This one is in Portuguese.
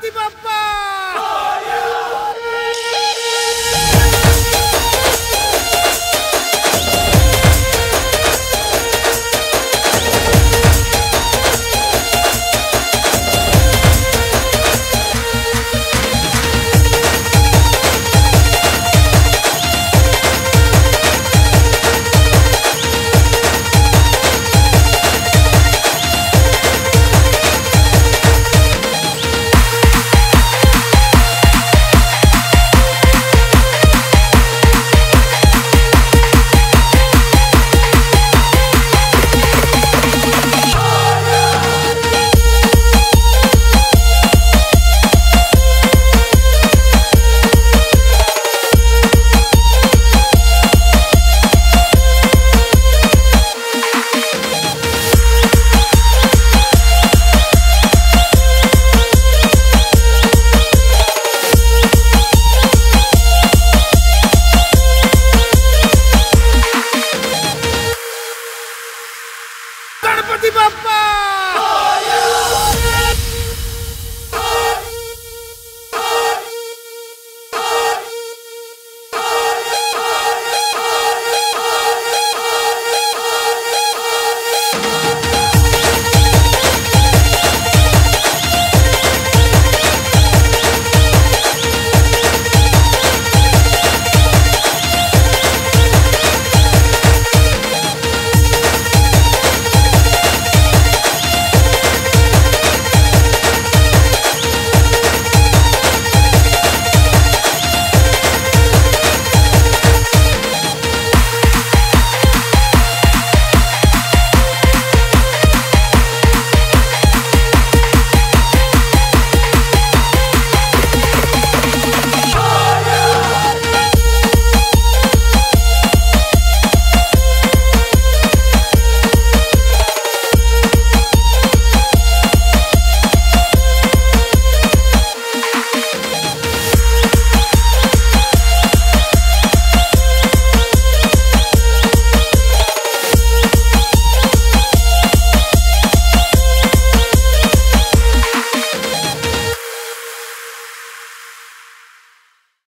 de papai! Chapa de Papai!